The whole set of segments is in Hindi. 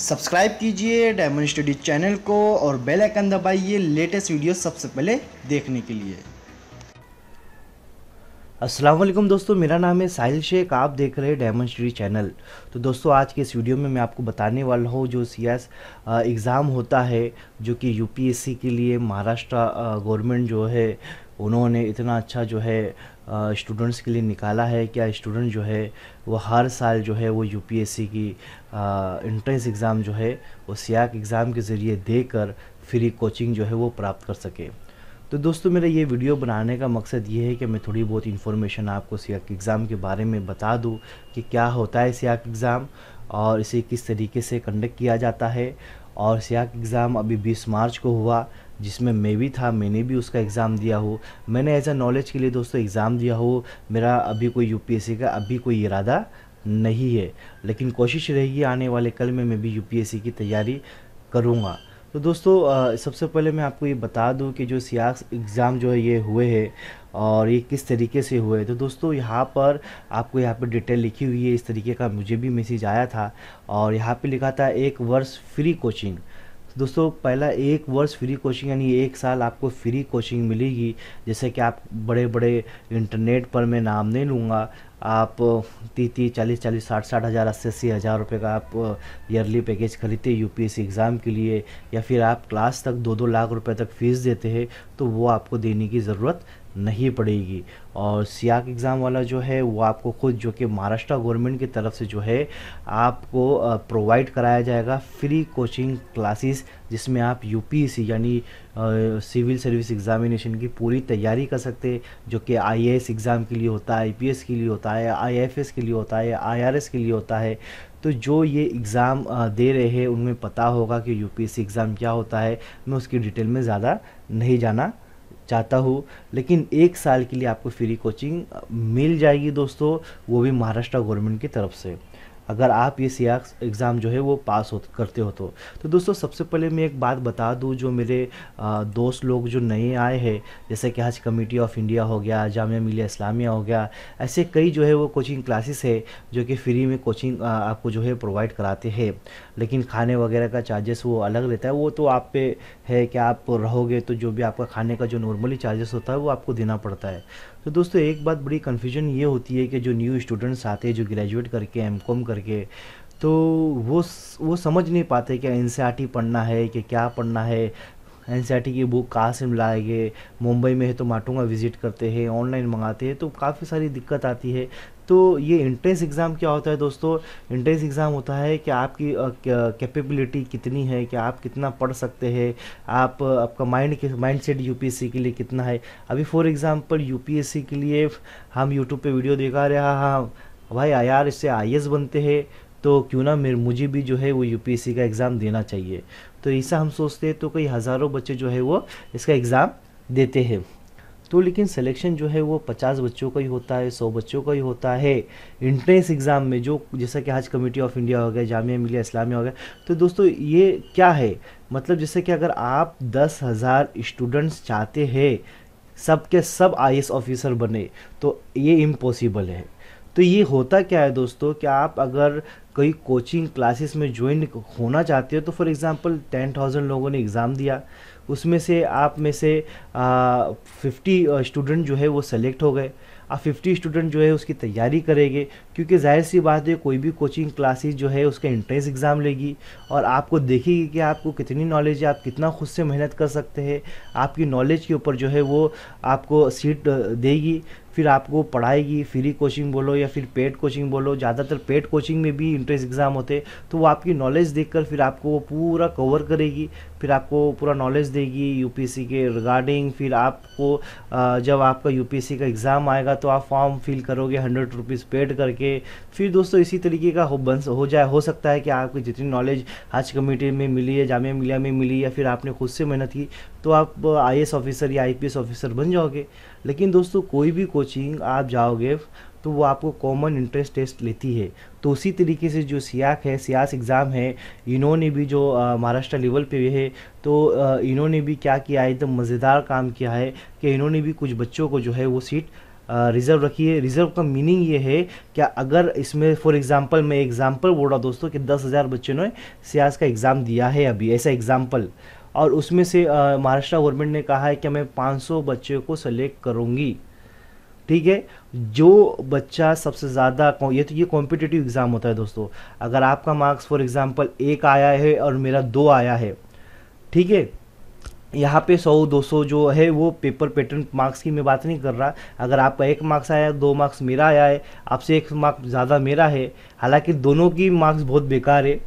सब्सक्राइब कीजिए डायमंड स्टडी चैनल को और बेल आइकन दबाइए लेटेस्ट वीडियो सबसे पहले देखने के लिए। अस्सलाम वालेकुम दोस्तों, मेरा नाम है साहिल शेख, आप देख रहे हैं डायमंड स्टडी चैनल। तो दोस्तों, आज के इस वीडियो में मैं आपको बताने वाला हूँ जो सी एस एग्ज़ाम होता है, जो कि यूपीएससी के लिए महाराष्ट्र गवर्नमेंट जो है, उन्होंने इतना अच्छा जो है स्टूडेंट्स के लिए निकाला है क्या स्टूडेंट जो है, वो हर साल जो है वो यूपीएससी की इंट्रेंस एग्ज़ाम जो है, वो सियाक एग्ज़ाम के ज़रिए देकर फ्री कोचिंग जो है वो प्राप्त कर सके। तो दोस्तों, मेरा ये वीडियो बनाने का मकसद ये है कि मैं थोड़ी बहुत इन्फॉर्मेशन आपको सियाक एग्ज़ाम के बारे में बता दूँ कि क्या होता है सियाक एग्ज़ाम और इसे किस तरीके से कंडक्ट किया जाता है। और सियाक एग्ज़ाम अभी 20 मार्च को हुआ जिसमें मैं भी था, मैंने भी उसका एग्ज़ाम दिया हो। मैंने अ नॉलेज के लिए दोस्तों एग्ज़ाम दिया हो। मेरा अभी कोई यूपीएससी का अभी कोई इरादा नहीं है। लेकिन कोशिश रहेगी आने वाले कल में मैं भी यूपीएससी की तैयारी करूँगा। तो दोस्तों सबसे पहले मैं आपको ये बता दूँ कि जो सियास एग्ज़ाम जो है, ये हुए हैं और ये किस तरीके से हुए तो दोस्तों, यहाँ पर आपको यहाँ पर डिटेल लिखी हुई है। इस तरीके का मुझे भी मैसेज आया था और यहाँ पे लिखा था, एक वर्ष फ्री कोचिंग दोस्तों, पहला एक वर्ष फ्री कोचिंग यानी एक साल आपको फ्री कोचिंग मिलेगी। जैसे कि आप बड़े बड़े इंटरनेट पर मैं नाम नहीं लूँगा, आप तीस तीस चालीस चालीस, साठ साठ हज़ार, अस्सी अस्सी हज़ार रुपये का आप ईयरली पैकेज खरीदते यू यूपीएससी एग्ज़ाम के लिए, या फिर आप क्लास तक दो दो लाख रुपए तक फ़ीस देते हैं तो वो आपको देने की ज़रूरत नहीं पड़ेगी। और सियाक एग्ज़ाम वाला जो है, वो आपको खुद जो कि महाराष्ट्र गवर्नमेंट की तरफ़ से जो है, आपको प्रोवाइड कराया जाएगा फ्री कोचिंग क्लासेस जिसमें आप यूपीएससी यानी सिविल सर्विस एग्ज़ामिनेशन की पूरी तैयारी कर सकते जो कि आईएएस एग्ज़ाम के लिए होता है आईपीएस के लिए होता है आईएफएस के लिए होता है आईआरएस के लिए होता है। तो जो ये एग्ज़ाम दे रहे हैं, उनमें पता होगा कि यूपीएससी एग्ज़ाम क्या होता है। मैं उसकी डिटेल में ज़्यादा नहीं जाना चाहता हूँ, लेकिन एक साल के लिए आपको फ्री कोचिंग मिल जाएगी दोस्तों, वो भी महाराष्ट्र गवर्नमेंट की तरफ़ से। अगर आप ये सियाक एग्ज़ाम जो है वो पास हो, करते हो तो। तो दोस्तों, सबसे पहले मैं एक बात बता दूँ, जो मेरे दोस्त लोग जो नए आए हैं, जैसे कि हज कमेटी ऑफ़ इंडिया हो गया, जामिया मिलिया इस्लामिया हो गया, ऐसे कई जो है वो कोचिंग क्लासेस है, जो कि फ्री में कोचिंग आपको जो है प्रोवाइड कराते हैं। लेकिन खाने वगैरह का चार्जेस वो अलग रहता है, वो तो आप पे है कि आप रहोगे तो जो भी आपका खाने का जो नॉर्मली चार्जेस होता है, वो आपको देना पड़ता है। तो दोस्तों, एक बात बड़ी कन्फ्यूज़न ये होती है कि जो न्यू स्टूडेंट्स आते हैं, जो ग्रेजुएट करके एम कॉम करके तो वो वो समझ नहीं पाते कि एन पढ़ना है कि क्या पढ़ना है। एन की बुक कहाँ से मिलाएँगे? मुंबई में है तो माटूँगा विज़िट करते हैं ऑनलाइन मंगाते हैं तो काफ़ी सारी दिक्कत आती है। तो ये इंट्रेंस एग्ज़ाम क्या होता है दोस्तों? इंट्रेंस एग्ज़ाम होता है कि आपकी कैपेबिलिटी कितनी है, कि आप कितना पढ़ सकते हैं, आप, आपका माइंड माइंड सेट यू के लिए कितना है। अभी फॉर एग्ज़ाम्पल यू के लिए हम यूट्यूब पर वीडियो देखा रहे हाँ। हाँ भाई यार इससे आई बनते हैं तो क्यों ना मेरे, मुझे भी जो है वो यूपीएससी का एग्ज़ाम देना चाहिए। तो ऐसा हम सोचते हैं तो कई हज़ारों बच्चे जो है वो इसका एग्ज़ाम देते हैं। तो लेकिन सिलेक्शन जो है वो पचास बच्चों का ही होता है, सौ बच्चों का ही होता है। इंट्रेंस एग्ज़ाम में जो जैसा कि आज कमेटी ऑफ़ इंडिया हो गया जामिया मिलिया इस्लामिया हो गया तो दोस्तों ये क्या है? मतलब जैसे कि अगर आप दस हज़ार स्टूडेंट्स चाहते हैं, सब के सब आई ऑफिसर बने तो ये इम्पॉसिबल है। तो ये होता क्या है दोस्तों कि आप अगर कोई कोचिंग क्लासेस में ज्वाइन होना चाहते हो तो फॉर एग्ज़ाम्पल टेन थाउज़ेंड लोगों ने एग्ज़ाम दिया उसमें से आप में से फिफ्टी स्टूडेंट जो है वो सेलेक्ट हो गए। आप फिफ्टी स्टूडेंट जो है उसकी तैयारी करेंगे, क्योंकि ज़ाहिर सी बात है कोई भी कोचिंग क्लासेस जो है उसका एंट्रेंस एग्ज़ाम लेगी और आपको देखेगी कि आपको कितनी नॉलेज है, आप कितना खुद से मेहनत कर सकते हैं। आपकी नॉलेज के ऊपर जो है वो आपको सीट देगी। फिर आपको पढ़ाएगी फ्री कोचिंग बोलो या फिर पेड कोचिंग बोलो, ज़्यादातर पेड कोचिंग में भी इंट्रेंस एग्ज़ाम होते तो वो आपकी नॉलेज देखकर फिर आपको वो पूरा कवर करेगी, फिर आपको पूरा नॉलेज देगी यूपीएससी के रिगार्डिंग फिर आपको जब आपका यूपीएससी का एग्ज़ाम आएगा तो आप फॉर्म फिल करोगे हंड्रेड रुपीज़ पेड करके। फिर दोस्तों इसी तरीके का हो बन, हो जाए, हो सकता है कि आपकी जितनी नॉलेज आज कमेटी में मिली है, जामिया मिलिया में मिली या फिर आपने खुद से मेहनत की तो आप आई ऑफिसर या आईपीएस ऑफिसर बन जाओगे। लेकिन दोस्तों, कोई भी कोचिंग आप जाओगे तो वो आपको कॉमन इंटरेस्ट टेस्ट लेती है। तो उसी तरीके से जो सियाक है, सियास एग्ज़ाम है, इन्होंने भी जो महाराष्ट्र लेवल पे है तो इन्होंने भी क्या किया है, एकदम तो मज़ेदार काम किया है कि इन्होंने भी कुछ बच्चों को जो है वो सीट रिज़र्व रखी है। रिज़र्व का मीनिंग ये है कि अगर इसमें फॉर एग्ज़ाम्पल मैं एग्ज़ाम्पल बोल रहा दोस्तों कि दस हज़ार बच्चों ने सियास का एग्ज़ाम दिया है अभी, ऐसा एग्जांपल और उसमें से महाराष्ट्र गवर्नमेंट ने कहा है कि मैं 500 बच्चों को सेलेक्ट करूँगी। ठीक है? जो बच्चा सबसे ज़्यादा ये तो ये कॉम्पिटिटिव एग्ज़ाम होता है दोस्तों। अगर आपका मार्क्स फॉर एग्ज़ाम्पल एक आया है और मेरा दो आया है, ठीक है? यहाँ पे 100 200 जो है वो पेपर पैटर्न मार्क्स की मैं बात नहीं कर रहा। अगर आपका एक मार्क्स आया, दो मार्क्स मेरा आया है, आपसे एक मार्क्स ज़्यादा मेरा है, हालाँकि दोनों की मार्क्स बहुत बेकार है।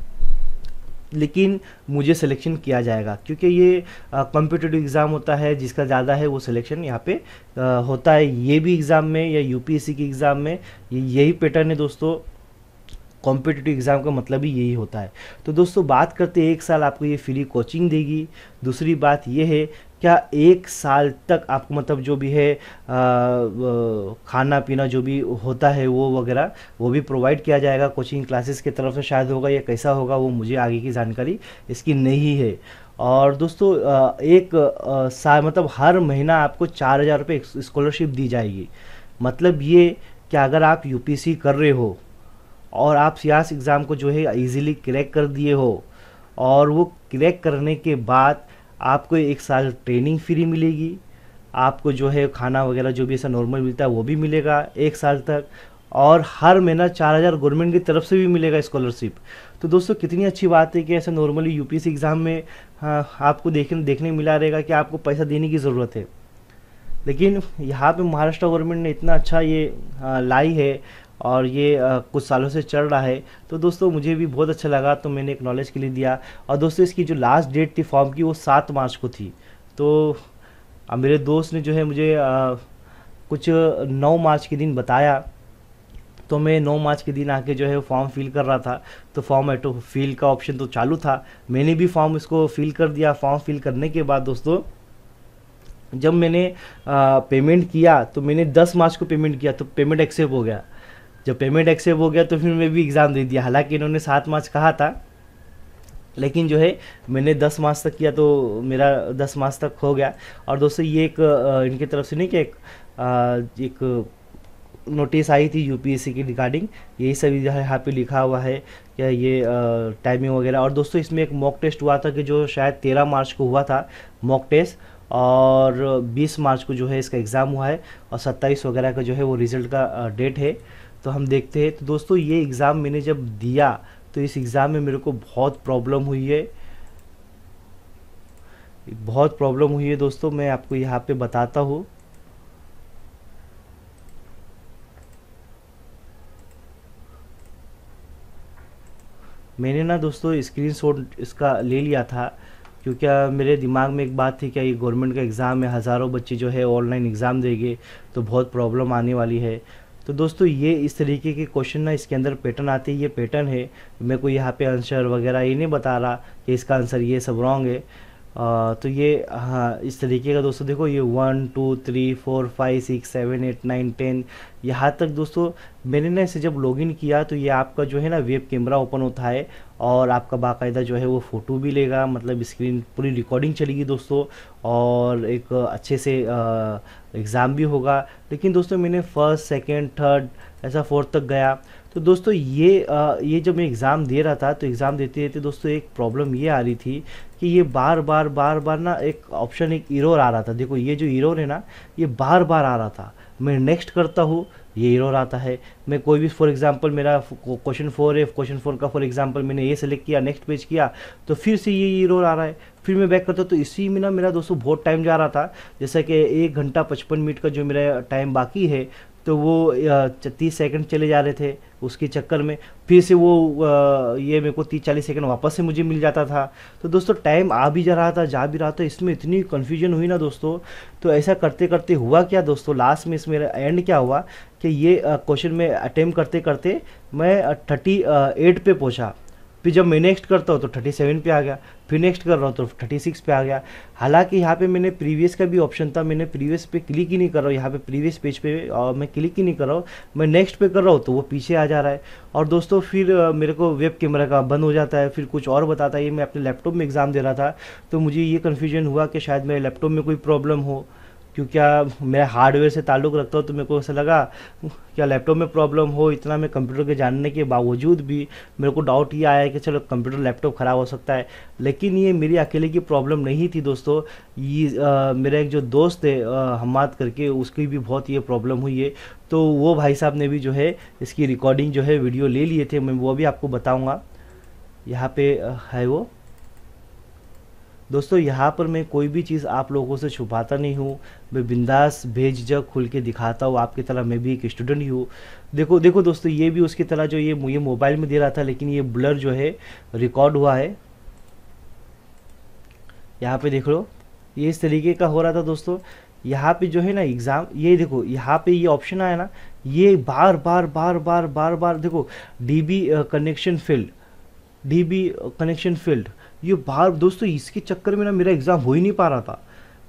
लेकिन मुझे सिलेक्शन किया जाएगा क्योंकि ये कॉम्पिटेटिव एग्ज़ाम होता है जिसका ज़्यादा है वो सिलेक्शन यहाँ पे आ, होता है। ये भी एग्ज़ाम में या यूपीएससी के एग्ज़ाम में यही पैटर्न है दोस्तों। कॉम्पिटिटिव एग्ज़ाम का मतलब ही यही होता है। तो दोस्तों बात करते हैं एक साल आपको ये फ्री कोचिंग देगी। दूसरी बात ये है क्या एक साल तक आपको मतलब जो भी है आ, खाना पीना जो भी होता है वो वगैरह वो भी प्रोवाइड किया जाएगा। कोचिंग क्लासेस की तरफ़ से शायद होगा या कैसा होगा वो मुझे आगे की जानकारी इसकी नहीं है। और दोस्तों एक साल मतलब हर महीना आपको चार हज़ार रुपये स्कॉलरशिप दी जाएगी। मतलब ये कि अगर आप यूपीसी कर रहे हो और आप सियास एग्ज़ाम को जो है इजीली क्रैक कर दिए हो। और वो क्रैक करने के बाद आपको एक साल ट्रेनिंग फ्री मिलेगी। आपको जो है खाना वगैरह जो भी ऐसा नॉर्मल मिलता है वो भी मिलेगा एक साल तक। और हर महीना चार हज़ार गवर्नमेंट की तरफ़ से भी मिलेगा स्कॉलरशिप तो दोस्तों कितनी अच्छी बात है कि ऐसा नॉर्मली यूपीएससी एग्ज़ाम में हाँ, आपको देखने देखने मिला रहेगा कि आपको पैसा देने की ज़रूरत है। लेकिन यहाँ पे महाराष्ट्र गवर्नमेंट ने इतना अच्छा ये हाँ, लाई है और ये कुछ सालों से चल रहा है। तो दोस्तों मुझे भी बहुत अच्छा लगा तो मैंने एक नॉलेज के लिए दिया। और दोस्तों इसकी जो लास्ट डेट थी फॉर्म की वो सात मार्च को थी। तो मेरे दोस्त ने जो है मुझे आ, कुछ नौ मार्च के दिन बताया। तो मैं नौ मार्च के दिन आके जो है फॉर्म फिल कर रहा था। तो फॉर्म एटो फिल का ऑप्शन तो चालू था। मैंने भी फॉर्म इसको फिल कर दिया। फॉर्म फिल करने के बाद दोस्तों जब मैंने आ, पेमेंट किया तो मैंने 10 मार्च को पेमेंट किया। तो पेमेंट एक्सेप्ट हो गया। जब पेमेंट एक्सेप्ट हो गया तो फिर मैं भी एग्ज़ाम दे दिया। हालाँकि इन्होंने सात मार्च कहा था, लेकिन जो है, मैंने दस मार्च तक किया तो मेरा दस मार्च तक हो गया। और दोस्तों, ये एक इनकी तरफ़ से नहीं कि एक एक नोटिस आई थी यूपीएससी की रिगार्डिंग यही सभी जो है यहाँ पे लिखा हुआ है क्या ये टाइमिंग वगैरह। और दोस्तों, इसमें एक मॉक टेस्ट हुआ था कि जो शायद तेरह मार्च को हुआ था मॉक टेस्ट और 20 मार्च को जो है इसका एग्ज़ाम हुआ है और 27 वगैरह का जो है वो रिज़ल्ट का डेट है। तो हम देखते हैं। तो दोस्तों, ये एग्ज़ाम मैंने जब दिया तो इस एग्ज़ाम में मेरे को बहुत प्रॉब्लम हुई है। बहुत प्रॉब्लम हुई है दोस्तों, मैं आपको यहाँ पे बताता हूँ। मैंने ना दोस्तों, स्क्रीनशॉट इसका ले लिया था। क्योंकि मेरे दिमाग में एक बात थी, क्या ये गवर्नमेंट का एग्ज़ाम है, हज़ारों बच्चे जो है ऑनलाइन एग्ज़ाम देंगे तो बहुत प्रॉब्लम आने वाली है। तो दोस्तों, ये इस तरीके के क्वेश्चन ना इसके अंदर पैटर्न आते हैं, ये पैटर्न है। मैं कोई यहाँ पे आंसर वगैरह ये नहीं बता रहा कि इसका आंसर ये सब रॉन्ग है। तो ये हाँ इस तरीके का दोस्तों देखो, ये one two three four five six seven eight nine ten यहाँ तक दोस्तों, मैंने ना इसे जब लॉगिन किया तो ये आपका जो है ना वेब कैमरा ओपन होता है और आपका बाकायदा जो है वो फ़ोटो भी लेगा मतलब स्क्रीन पूरी रिकॉर्डिंग चलेगी दोस्तों और एक अच्छे से एग्ज़ाम भी होगा। लेकिन दोस्तों मैंने फ़र्स्ट सेकेंड थर्ड ऐसा फोर्थ तक गया। तो दोस्तों ये आ, ये जब मैं एग्ज़ाम दे रहा था तो एग्ज़ाम देते देते दोस्तों एक प्रॉब्लम ये आ रही थी कि ये बार बार बार बार ना एक ऑप्शन एक इरोर आ रहा था। देखो ये जो इरोर है ना ये बार बार आ रहा था। मैं नेक्स्ट करता हूँ ये इरोर आता है। मैं कोई भी फॉर एग्जांपल मेरा क्वेश्चन फोर है क्वेश्चन फोर का फॉर एग्जांपल मैंने ये सेलेक्ट किया नेक्स्ट पेज किया तो फिर से ये इरोर आ रहा है। फिर मैं बैक करता तो इसी में ना मेरा दोस्तों बहुत टाइम जा रहा था। जैसा कि एक घंटा पचपन मिनट का जो मेरा टाइम बाकी है तो वो तीस सेकंड चले जा रहे थे उसके चक्कर में। फिर से वो ये मेरे को तीस चालीस सेकंड वापस से मुझे मिल जाता था। तो दोस्तों, टाइम आ भी जा रहा था, जा भी रहा था, इसमें इतनी कन्फ्यूज़न हुई ना दोस्तों। तो ऐसा करते करते हुआ क्या दोस्तों लास्ट में इसमें एंड क्या हुआ कि ये क्वेश्चन में अटैम्प करते करते मैं थर्टी एट पे पहुँचा। फिर जब मैं नेक्स्ट करता हूँ तो थर्टी सेवन पे आ गया। फिर नेक्स्ट कर रहा हूँ तो थर्टी सिक्स पे आ गया। हालाँकि यहाँ पे मैंने प्रीवियस का भी ऑप्शन था, मैंने प्रीवियस पे क्लिक ही नहीं कर रहा हूँ। यहाँ पे प्रीवियस पेज पे और मैं क्लिक ही नहीं कर रहा हूँ। मैं नेक्स्ट पे कर रहा हूँ तो वो पीछे आ जा रहा है। और दोस्तों फिर मेरे को वेब कैमरा का बंद हो जाता है। फिर कुछ और बताता है। ये मैं अपने लैपटॉप में एग्ज़ाम दे रहा था। तो मुझे ये कन्फ्यूज़न हुआ कि शायद मेरे लैपटॉप में कोई प्रॉब्लम हो। क्यों क्या मेरा हार्डवेयर से ताल्लुक़ रखता हूँ तो मेरे को ऐसा लगा, क्या लैपटॉप में प्रॉब्लम हो, इतना मैं कंप्यूटर के जानने के बावजूद भी मेरे को डाउट ये आया कि चलो कंप्यूटर लैपटॉप ख़राब हो सकता है। लेकिन ये मेरी अकेले की प्रॉब्लम नहीं थी दोस्तों। ये मेरा एक जो दोस्त है हमाद करके उसकी भी बहुत ये प्रॉब्लम हुई है। तो वो भाई साहब ने भी जो है, इसकी रिकॉर्डिंग जो है वीडियो ले लिए थे। मैं वो भी आपको बताऊँगा। यहाँ पे है वो। दोस्तों, यहाँ पर मैं कोई भी चीज़ आप लोगों से छुपाता नहीं हूँ। मैं बिंदास भेजक खुल के दिखाता हूँ, आपकी तरह मैं भी एक स्टूडेंट ही। हूँ देखो देखो दोस्तों, ये भी उसकी तरह जो ये ये मोबाइल में दे रहा था, लेकिन ये ब्लर जो है, रिकॉर्ड हुआ है। यहाँ पे देख लो, ये इस तरीके का हो रहा था दोस्तों। यहाँ पे जो है ना, एग्ज़ाम, ये देखो, यहाँ पे ये ऑप्शन आया ना, ये बार बार बार बार बार बार, देखो DB connection field DB connection field ये बार दोस्तों इसके चक्कर में ना मेरा एग्ज़ाम हो ही नहीं पा रहा था।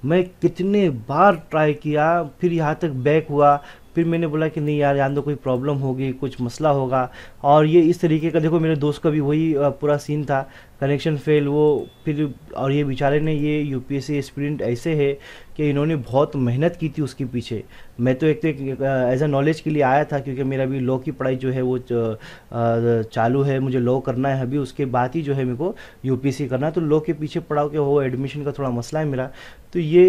मैं कितने बार ट्राई किया, फिर यहाँ तक बैक हुआ, फिर मैंने बोला कि नहीं यार, यहाँ तो कोई प्रॉब्लम होगी, कुछ मसला होगा। और ये इस तरीके का देखो, मेरे दोस्त का भी वही पूरा सीन था। कनेक्शन फेल वो फिर, और ये बेचारे ने ये यूपीएससी स्टूडेंट ऐसे है कि इन्होंने बहुत मेहनत की थी उसके पीछे। मैं तो एक तो एज अ नॉलेज के लिए आया था क्योंकि मेरा अभी लॉ की पढ़ाई जो है वो चालू है, मुझे लॉ करना है अभी, उसके बाद ही जो है मेरे को यूपीएससी करना है। तो लॉ के पीछे पढ़ाओ के वो एडमिशन का थोड़ा मसला है मेरा। तो ये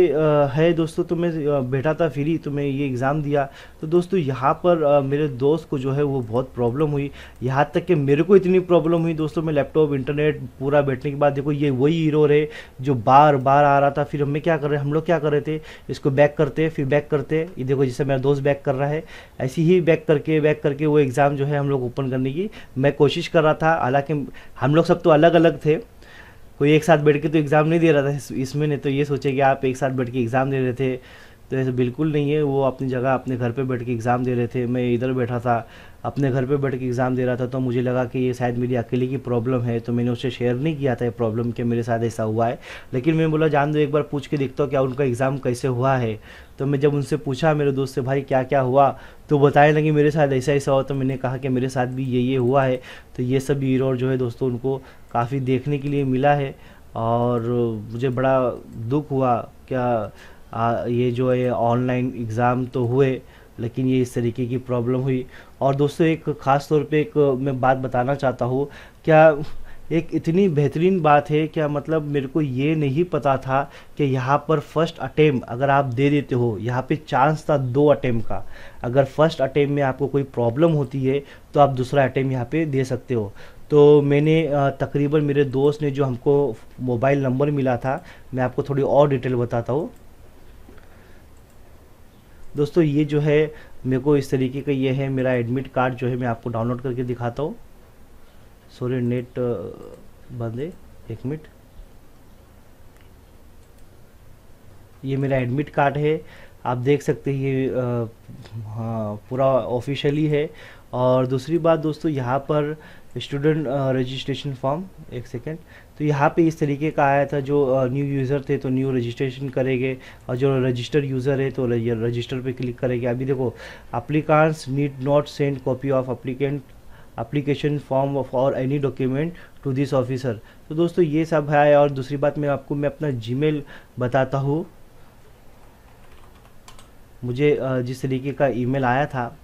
है दोस्तों तो मैं बैठा था फ्री तो मैं ये एग्ज़ाम दिया। तो दोस्तों, यहाँ पर मेरे दोस्त को जो है वो बहुत प्रॉब्लम हुई। यहाँ तक कि मेरे को इतनी प्रॉब्लम हुई दोस्तों, मैं लैपटॉप इंटरनेट पूरा बैठने के बाद देखो ये वही हीरो रहे जो बार बार आ रहा था। फिर हमें क्या कर रहे, हम लोग क्या कर रहे थे? इसको बैक करते, फिर बैक करते। ये देखो जैसे मेरा दोस्त बैक कर रहा है, ऐसे ही बैक करके बैक करके वो एग्ज़ाम जो है हम लोग ओपन करने की मैं कोशिश कर रहा था। हालाँकि हम लोग सब तो अलग अलग थे। कोई एक साथ बैठ के तो एग्ज़ाम नहीं दे रहा था इसमें ने तो ये सोचे कि आप एक साथ बैठ के एग्ज़ाम दे रहे थे। तो ऐसे बिल्कुल नहीं है। वो अपनी जगह अपने घर पे बैठ के एग्ज़ाम दे रहे थे। मैं इधर बैठा था, अपने घर पे बैठ के एग्ज़ाम दे रहा था तो मुझे लगा कि ये शायद मेरी अकेले की प्रॉब्लम है। तो मैंने उससे शेयर नहीं किया था ये प्रॉब्लम कि मेरे साथ ऐसा हुआ है। लेकिन मैं बोला, जान दो, एक बार पूछ के देखता हूँ क्या उनका एग्ज़ाम कैसे हुआ है। तो मैं जब उनसे पूछा, मेरे दोस्त से, भाई क्या क्या हुआ? तो बताने लगे, मेरे साथ ऐसा ऐसा हुआ। तो मैंने कहा कि, मेरे साथ भी ये ये हुआ है। तो ये सब हीरो जो है दोस्तों, उनको काफ़ी देखने के लिए मिला है। और मुझे बड़ा दुख हुआ। क्या आ, ये जो है ऑनलाइन एग्ज़ाम तो हुए लेकिन ये इस तरीके की प्रॉब्लम हुई। और दोस्तों एक ख़ास तौर पे एक मैं बात बताना चाहता हूँ क्या एक इतनी बेहतरीन बात है क्या मतलब मेरे को ये नहीं पता था कि यहाँ पर फ़र्स्ट अटेम्प अगर आप दे देते हो यहाँ पे चांस था दो अटेम्प का। अगर फ़र्स्ट अटेम्प में आपको कोई प्रॉब्लम होती है तो आप दूसरा अटेम्प यहाँ पे दे सकते हो। तो मैंने तकरीबन मेरे दोस्त ने जो हमको मोबाइल नंबर मिला था मैं आपको थोड़ी और डिटेल बताता हूँ। दोस्तों, ये जो है, मेरे को इस तरीके का ये है, मेरा एडमिट कार्ड जो है, मैं आपको डाउनलोड करके दिखाता हूँ। सॉरी नेट बंद है। एक मिनट। ये मेरा एडमिट कार्ड है। आप देख सकते हैं, ये हाँ पूरा ऑफिशियली है। और दूसरी बात दोस्तों, यहाँ पर स्टूडेंट रजिस्ट्रेशन फॉर्म एक सेकेंड तो यहाँ पे इस तरीके का आया था, जो न्यू यूज़र थे तो न्यू रजिस्ट्रेशन करेंगे और जो रजिस्टर यूज़र है तो रजिस्टर पे क्लिक करेंगे। अभी देखो applicants need not send copy of applicant application form और any document to this officer तो दोस्तों, ये सब है और दूसरी बात मैं आपको, मैं अपना जीमेल बताता हूँ। मुझे जिस तरीके का ईमेल आया था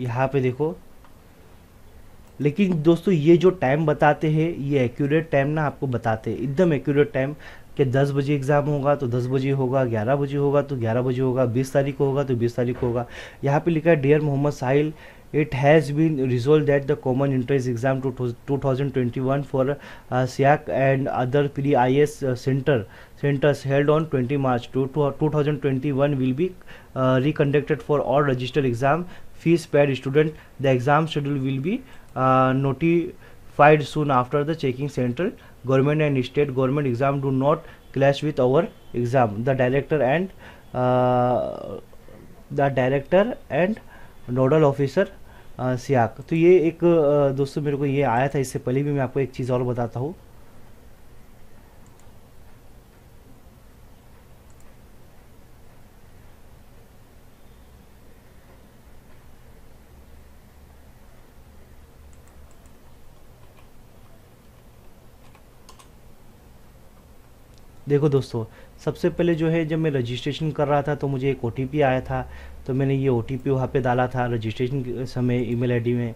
यहाँ पे देखो। लेकिन दोस्तों, ये जो टाइम बताते हैं, ये एक्यूरेट टाइम ना आपको बताते हैं। एकदम एक्यूरेट टाइम कि 10 बजे एग्ज़ाम होगा तो 10 बजे होगा 11 बजे होगा तो 11 बजे होगा 20 तारीख होगा तो 20 तारीख को होगा। यहाँ पे लिखा है dear Mohammad Sahil it has been resolve that the common entrance exam two two thousand twenty for SIAC and other pre I S center centers held on twenty March two two thousand twenty will be reconducted for all registered exam fees paid student. The exam schedule will be uh, notified soon after the checking central government and state government exam do not clash with our exam. The director and uh, the director and nodal officer SIAC तो ये एक दोस्तों मेरे को ये आया था इससे पहले भी मैं आपको एक चीज़ और बताता हूँ देखो दोस्तों, सबसे पहले जो है, जब मैं रजिस्ट्रेशन कर रहा था तो मुझे एक ओटीपी आया था तो मैंने ये ओ टी पी वहाँ पर डाला था रजिस्ट्रेशन के समय ईमेल आईडी में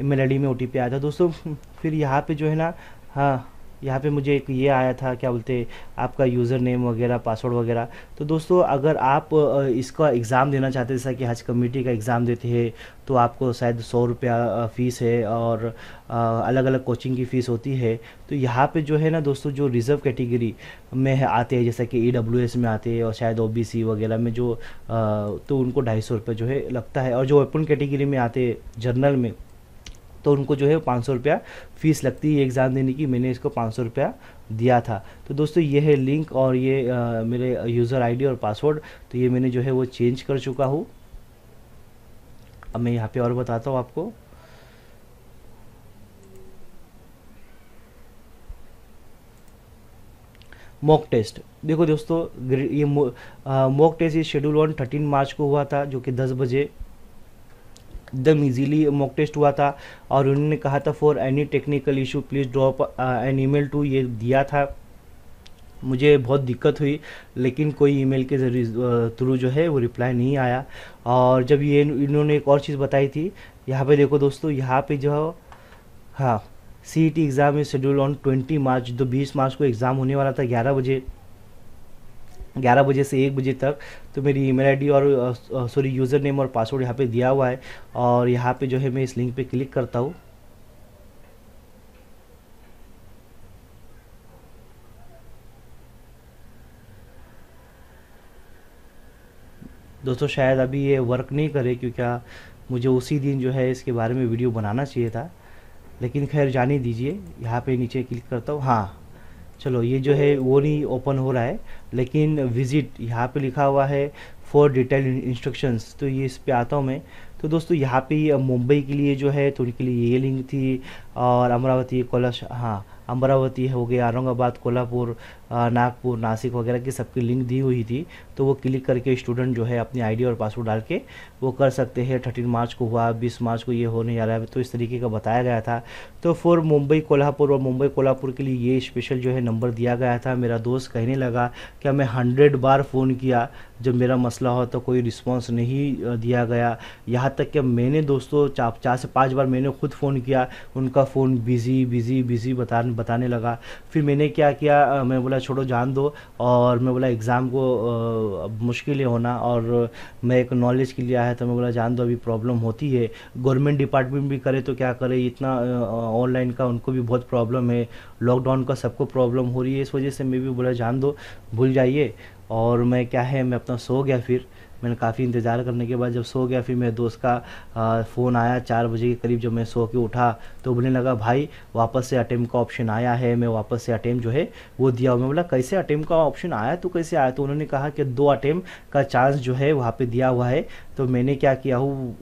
ईमेल आईडी में ओटीपी आया था। दोस्तों, फिर यहाँ पे जो है ना हाँ यहाँ पे मुझे एक ये आया था, क्या बोलते, आपका यूज़र नेम वगैरह पासवर्ड वगैरह। तो दोस्तों, अगर आप इसका एग्ज़ाम देना चाहते हैं, जैसा कि हज कमेटी का एग्ज़ाम देते हैं तो आपको शायद सौ रुपया फ़ीस है और अलग अलग कोचिंग की फ़ीस होती है। तो यहाँ पे जो है ना दोस्तों, जो रिज़र्व कैटेगरी में आते हैं, जैसा कि ई में आते हैं और शायद ओबीसी वगैरह में जो तो उनको ढाई सौ रुपये जो है लगता है। और जो ओपन कैटेगरी में आते हैं जर्नल में तो उनको जो है पाँच सौ रुपया फ़ीस लगती है एग्ज़ाम देने की। मैंने इसको पाँच सौ रुपया दिया था। तो दोस्तों ये है लिंक और ये आ, मेरे यूज़र आईडी और पासवर्ड। तो ये मैंने जो है वो चेंज कर चुका हूँ। अब मैं यहाँ पे और बताता हूँ आपको। Mock test. देखो दोस्तों ये मॉक टेस्ट ये शेड्यूल वन थर्टीन मार्च को हुआ था जो कि दस बजे एकदम इजीली मॉक टेस्ट हुआ था और उन्होंने कहा था for any technical issue please drop an email to ये दिया था। मुझे बहुत दिक्कत हुई, लेकिन कोई ईमेल के ज़रिए थ्रू जो है वो रिप्लाई नहीं आया। और जब ये इन्होंने एक और चीज़ बताई थी, यहाँ पे देखो दोस्तों, यहाँ पे जो हाँ C exam is schedule on twenty March जो बीस मार्च को एग्ज़ाम होने वाला था, ग्यारह बजे। ग्यारह बजे से एक बजे तक। तो मेरी ईमेल आईडी और सॉरी यूज़र नेम और पासवर्ड यहाँ पे दिया हुआ है। और यहाँ पे जो है मैं इस लिंक पे क्लिक करता हूँ। दोस्तों, शायद अभी ये वर्क नहीं करे क्योंकि मुझे उसी दिन जो है इसके बारे में वीडियो बनाना चाहिए था। लेकिन खैर जाने दीजिए। यहाँ पे नीचे क्लिक करता हूँ। हाँ। चलो, ये जो है, वो नहीं ओपन हो रहा है, लेकिन विज़िट यहाँ पे लिखा हुआ है फॉर डिटेल इंस्ट्रक्शंस तो ये इस पर आता हूँ मैं। तो दोस्तों, यहाँ पे मुंबई के लिए जो है तो उनके लिए ये लिंक थी, और अमरावती, कोला हाँ अमरावती हो गया, औरंगाबाद, कोल्हापुर नागपुर नासिक वगैरह की सबकी लिंक दी हुई थी तो वो क्लिक करके स्टूडेंट जो है अपनी आईडी और पासवर्ड डाल के वो कर सकते हैं। थर्टीन मार्च को हुआ, बीस मार्च को ये होने जा रहा है तो इस तरीके का बताया गया था। तो फॉर मुंबई कोल्हापुर और मुंबई कोल्हापुर के लिए ये स्पेशल जो है नंबर दिया गया था। मेरा दोस्त कहने लगा कि मैं हंड्रेड बार फ़ोन किया? जब मेरा मसला हो तो कोई रिस्पॉन्स नहीं दिया गया। यहाँ तक कि मैंने दोस्तों, चार चार से पाँच बार मैंने खुद फ़ोन किया, उनका फ़ोन बिज़ी बिज़ी बिज़ी बता, बताने लगा। फिर मैंने क्या किया मैं बोला छोड़ो, जान दो और मैं बोला, एग्ज़ाम को मुश्किल है होना और मैं एक नॉलेज के लिए आया तो मैं बोला, जान दो, अभी प्रॉब्लम होती है। गवर्नमेंट डिपार्टमेंट भी करे तो क्या करे? इतना ऑनलाइन का उनको भी बहुत प्रॉब्लम है। लॉकडाउन का सबको प्रॉब्लम हो रही है। इस वजह से मैं भी बोला, जान दो, भूल जाइए। और मैं, क्या है? मैं अपना सो गया फिर। मैंने काफ़ी इंतज़ार करने के बाद जब सो गया, फिर मेरे दोस्त का फ़ोन आया चार बजे के करीब जब मैं सो के उठा तो बोलने लगा, भाई, वापस से अटेम्प का ऑप्शन आया है, मैं वापस से अटेम्प जो है, वो दिया मैं बोला, कैसे अटेम्प का ऑप्शन आया? तो कैसे आया? तो उन्होंने कहा कि दो अटेम्प का चांस जो है, वहाँ पर दिया हुआ है। तो मैंने क्या किया हूँ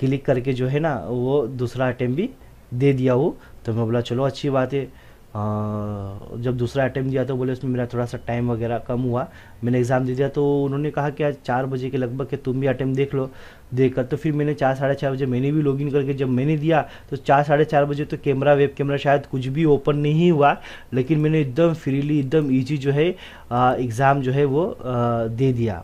क्लिक करके जो है ना, वो दूसरा अटेम्प भी दे दिया हूँ। तो मैं बोला, चलो, अच्छी बात है। जब दूसरा अटैम्प दिया तो बोले उसमें मेरा थोड़ा सा टाइम वगैरह कम हुआ। मैंने एग्ज़ाम दे दिया तो उन्होंने कहा कि आज चार बजे के लगभग कि तुम भी अटैम्प देख लो। देखकर तो फिर मैंने चार साढ़े चार बजे मैंने भी लॉगिन करके जब मैंने दिया तो चार साढ़े चार बजे तो कैमरा वेब कैमरा शायद कुछ भी ओपन नहीं हुआ लेकिन मैंने एकदम फ्रीली एकदम ईजी जो है एग्ज़ाम जो है वो आ, दे दिया।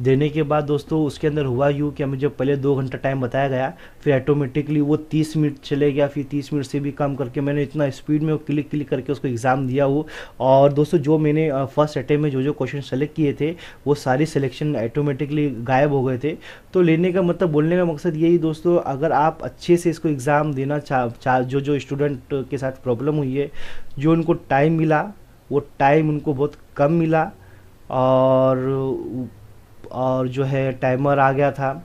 देने के बाद दोस्तों उसके अंदर हुआ यूँ कि मुझे पहले दो घंटा टाइम बताया गया फिर ऑटोमेटिकली वो तीस मिनट चले गया फिर तीस मिनट से भी कम करके मैंने इतना स्पीड में वो क्लिक क्लिक करके उसको एग्ज़ाम दिया वो। और दोस्तों जो मैंने फ़र्स्ट अटैम्प में जो जो क्वेश्चन सेलेक्ट किए थे वो सारी सिलेक्शन ऑटोमेटिकली गायब हो गए थे। तो लेने का मतलब बोलने का मकसद यही दोस्तों अगर आप अच्छे से इसको एग्ज़ाम देना चाह चा, जो जो स्टूडेंट के साथ प्रॉब्लम हुई है जो उनको टाइम मिला वो टाइम उनको बहुत कम मिला और और जो है टाइमर आ गया था।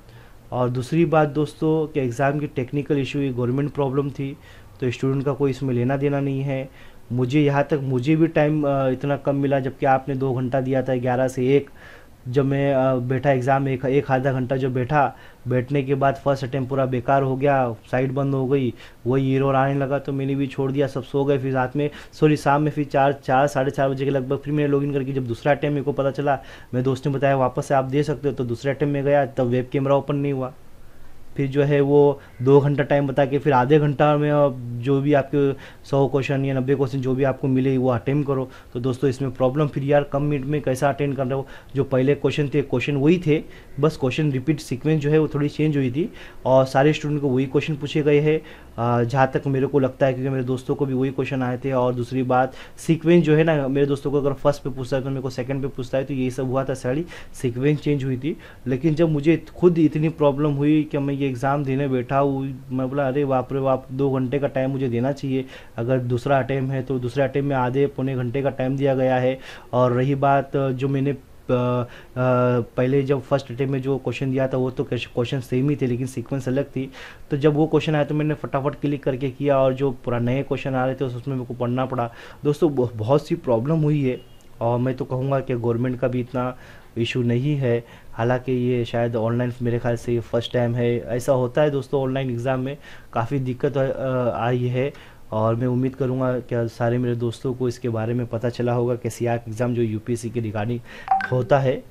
और दूसरी बात दोस्तों कि एग्ज़ाम की टेक्निकल इशू ये गवर्नमेंट प्रॉब्लम थी तो स्टूडेंट का कोई इसमें लेना देना नहीं है। मुझे यहाँ तक, मुझे भी टाइम इतना कम मिला जबकि आपने दो घंटा दिया था, ग्यारह से एक। जब मैं बैठा एग्ज़ाम एक एक आधा घंटा जब बैठा, बैठने के बाद फ़र्स्ट अटैम्प पूरा बेकार हो गया साइड बंद हो गई, वही हीरो आने लगा तो मैंने भी छोड़ दिया, सब सो गए फिर रात में। सॉरी शाम में फिर चार चार, साढ़े चार बजे के लगभग फिर मैंने लॉगिन करके जब दूसरा अटैम्प मेरे को पता चला मेरे दोस्त ने बताया, वापस से आप दे सकते हो। तो दूसरे अटैम्प में गया, तब वेब कैमरा ओपन नहीं हुआ। फिर जो है वो दो घंटा टाइम बता के फिर आधे घंटा में जो भी आपके सौ क्वेश्चन या नब्बे क्वेश्चन जो भी आपको मिले, वो अटेंड करो। तो दोस्तों, इसमें प्रॉब्लम फिर यार कम मिनट में कैसा अटेंड कर रहे हो? जो पहले क्वेश्चन थे क्वेश्चन वही थे। बस क्वेश्चन रिपीट सिक्वेंस जो है, वो थोड़ी चेंज हुई थी। और सारे स्टूडेंट को वही क्वेश्चन पूछे गए हैं। जहाँ तक मेरे को लगता है क्योंकि मेरे दोस्तों को भी वही क्वेश्चन आए थे। और दूसरी बात सीक्वेंस जो है ना, मेरे दोस्तों को अगर फ़र्स्ट पे पूछता है तो मेरे को सेकंड पे पूछता है तो यही सब हुआ था सारी। सीक्वेंस चेंज हुई थी। लेकिन जब मुझे खुद इतनी प्रॉब्लम हुई कि मैं ये एग्ज़ाम देने बैठा हूँ, मैं बोला, अरे बाप रे बाप, दो घंटे का टाइम मुझे देना चाहिए। अगर दूसरा अटैम्प है तो दूसरे अटैम्प में आधे पौने घंटे का टाइम दिया गया है। और रही बात, जो मैंने पहले जब फ़र्स्ट अटैम्प में जो क्वेश्चन दिया था, वो तो क्वेश्चन सेम ही थे, लेकिन सीक्वेंस अलग थी। तो जब वो क्वेश्चन आया तो मैंने फटाफट क्लिक करके किया और जो पूरा नए क्वेश्चन आ रहे थे, उसमें मेरे को पढ़ना पड़ा। दोस्तों बहुत सी प्रॉब्लम हुई है। और मैं तो कहूँगा कि गवर्नमेंट का भी इतना इशू नहीं है। हालाँकि ये शायद ऑनलाइन मेरे ख्याल से फ़र्स्ट टाइम है। ऐसा होता है दोस्तों ऑनलाइन एग्ज़ाम में काफ़ी दिक्कत आई है और मैं उम्मीद करूँगा कि सारे मेरे दोस्तों को इसके बारे में पता चला होगा कि सी एग्ज़ाम जो यू के रिगार्डिंग होता है।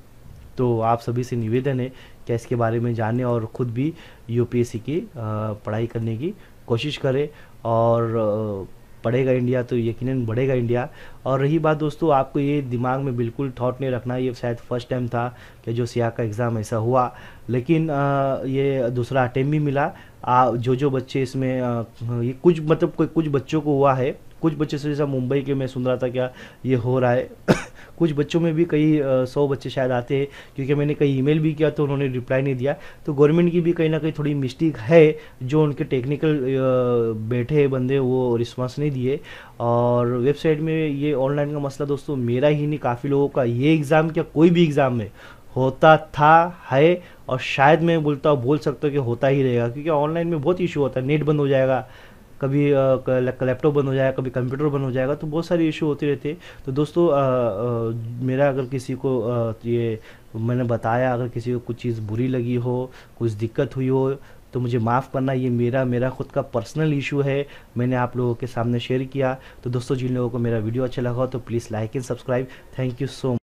तो आप सभी से निवेदन है कि इसके बारे में जाने और ख़ुद भी यूपीएससी की पढ़ाई करने की कोशिश करें और बढ़ेगा इंडिया तो यकीनन बढ़ेगा इंडिया। और रही बात दोस्तों आपको ये दिमाग में बिल्कुल थॉट नहीं रखना ये शायद फ़र्स्ट टाइम था कि जो सिया का एग्ज़ाम ऐसा हुआ। लेकिन आ, ये दूसरा अटैम्प भी मिला। आ, जो जो बच्चे इसमें आ, ये कुछ मतलब कोई कुछ बच्चों को हुआ है। कुछ बच्चे से जैसा मुंबई के मैं सुन रहा था क्या ये हो रहा है? कुछ बच्चों में भी कई सौ बच्चे शायद आते हैं, क्योंकि मैंने कई ईमेल भी किया तो उन्होंने रिप्लाई नहीं दिया। तो गवर्नमेंट की भी कहीं ना कहीं थोड़ी मिस्टेक है, जो उनके टेक्निकल बैठे बंदे, वो रिस्पॉन्स नहीं दिए। और वेबसाइट में ये ऑनलाइन का मसला दोस्तों, मेरा ही नहीं, काफ़ी लोगों का ये एग्ज़ाम क्या, कोई भी एग्ज़ाम में होता था, है, और शायद मैं बोलता हूँ बोल सकता हूँ कि होता ही रहेगा, क्योंकि ऑनलाइन में बहुत इशू होता है, नेट बंद हो जाएगा कभी लैपटॉप बंद हो जाएगा कभी कंप्यूटर बंद हो जाएगा तो बहुत सारे इशू होते रहते तो दोस्तों आ, आ, मेरा अगर किसी को आ, ये मैंने बताया अगर किसी को कुछ चीज़ बुरी लगी हो कुछ दिक्कत हुई हो तो मुझे माफ़ करना ये मेरा मेरा खुद का पर्सनल इशू है मैंने आप लोगों के सामने शेयर किया। तो दोस्तों जिन लोगों को मेरा वीडियो अच्छा लगा हो तो please like and subscribe. Thank you so